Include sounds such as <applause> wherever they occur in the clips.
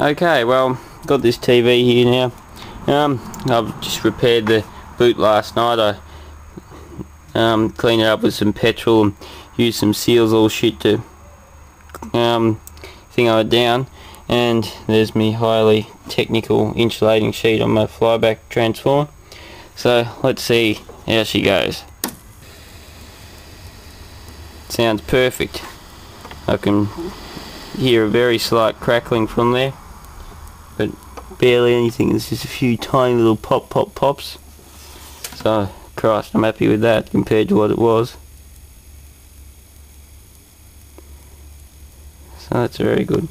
Okay, well, got this TV here now. Um, I've just repaired the boot last night. I um, cleaned it up with some petrol and used some seals all shit to um, thing it down. And there's me highly technical insulating sheet on my flyback transformer. So let's see how she goes. Sounds perfect. I can hear a very slight crackling from there but barely anything. There's just a few tiny little pop pop pops. So Christ I'm happy with that compared to what it was. So that's very good.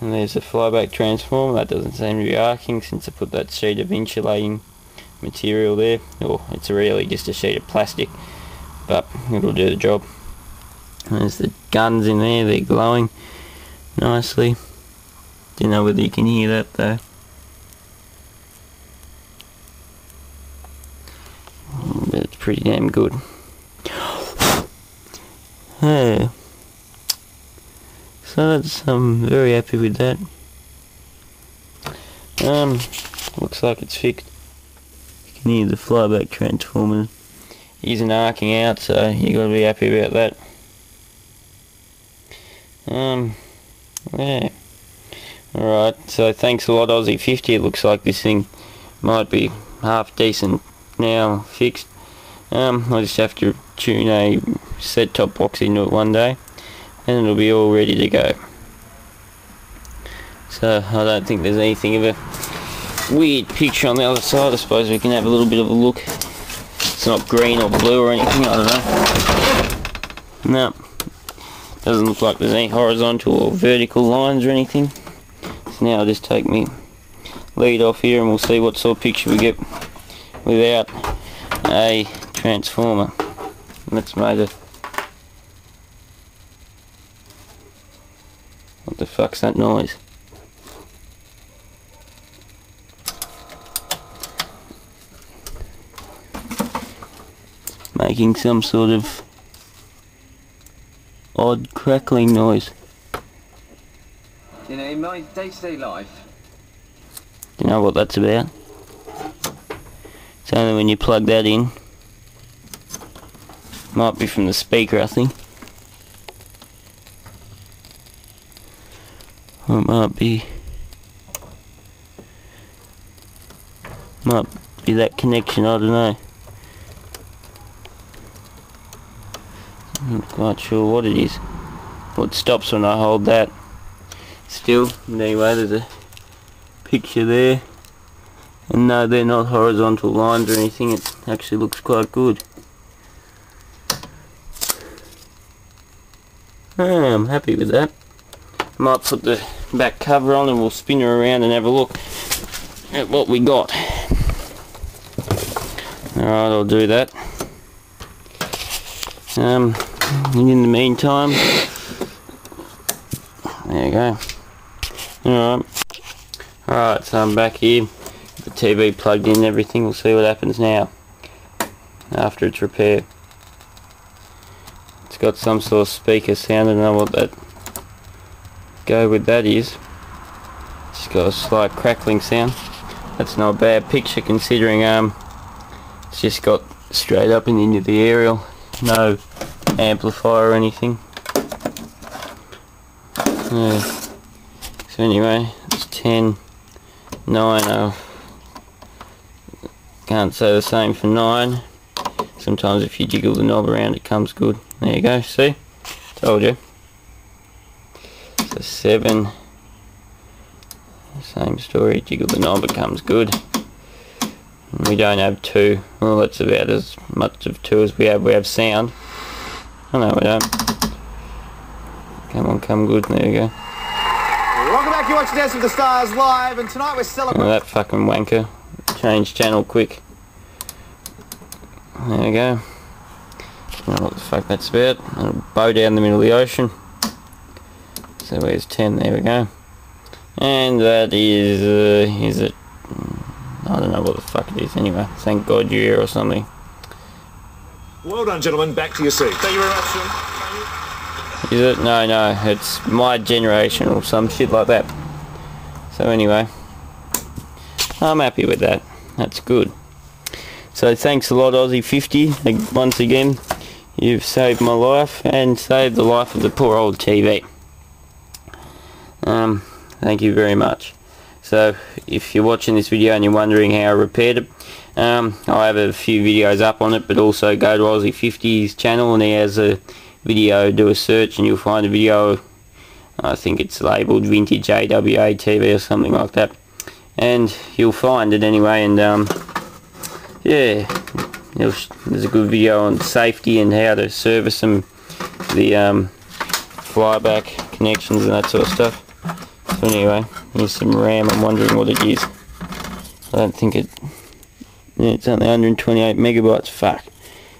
And there's the flyback transformer. That doesn't seem to be arcing since I put that sheet of insulating material there. Or it's really just a sheet of plastic but it'll do the job. There's the guns in there. They're glowing nicely. Don't know whether you can hear that though. But it's pretty damn good. <gasps> Yeah. So that's I'm very happy with that. Um looks like it's fixed. You can hear the flyback transformer isn't arcing out so you gotta be happy about that. Um yeah. Alright, so thanks a lot Aussie 50. It looks like this thing might be half decent now fixed. Um, I just have to tune a set top box into it one day and it'll be all ready to go. So I don't think there's anything of a weird picture on the other side. I suppose we can have a little bit of a look. It's not green or blue or anything, I don't know. No. Doesn't look like there's any horizontal or vertical lines or anything. Now just take me lead off here and we'll see what sort of picture we get without a transformer. That's made of What the fuck's that noise? Making some sort of odd crackling noise. You know, in my day-to-day -day life... You know what that's about? It's only when you plug that in. Might be from the speaker, I think. Or it might be... Might be that connection, I don't know. I'm not quite sure what it is. What stops when I hold that still. Anyway, there's a picture there. And no, they're not horizontal lines or anything. It actually looks quite good. Oh, I'm happy with that. Might put the back cover on and we'll spin her around and have a look at what we got. Alright, I'll do that. Um, in the meantime there you go alright. Alright so I'm back here. The TV plugged in everything. We'll see what happens now. After its repair it's got some sort of speaker sound. I don't know what that go with that is. It's got a slight crackling sound. That's not a bad picture considering um it's just got straight up and into the aerial. No amplifier or anything. Yeah. So anyway, it's 10, 9, oh, can't say the same for 9. Sometimes if you jiggle the knob around it comes good. There you go, see? Told you. So 7, same story, jiggle the knob it comes good. We don't have 2, well that's about as much of 2 as we have, we have sound. Oh no, we don't. Come on, come good. There you go. Welcome back. You're watching Dance with the Stars live, and tonight we're celebrating. Oh, that fucking wanker. Change channel quick. There you go. I don't know what the fuck that's about. A bow down the middle of the ocean. So where's 10? There we go. And that is, uh, is it? I don't know what the fuck it is anyway. Thank God you're here or something. Well done, gentlemen. Back to your seat. Thank you very much, Sean. Is it? No, no. It's my generation or some shit like that. So anyway, I'm happy with that. That's good. So thanks a lot Aussie 50 once again. You've saved my life and saved the life of the poor old TV. Um, thank you very much. So if you're watching this video and you're wondering how I repaired it, um, I have a few videos up on it but also go to Aussie 50's channel and he has a video, do a search and you'll find a video I think it's labelled vintage AWA TV or something like that. And you'll find it anyway and um, yeah there's a good video on safety and how to service them the um, flyback connections and that sort of stuff. So anyway here's some RAM I'm wondering what it is. I don't think it yeah, it's only 128 megabytes. Fuck.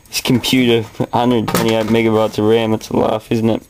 This computer 128 megabytes of RAM that's a laugh isn't it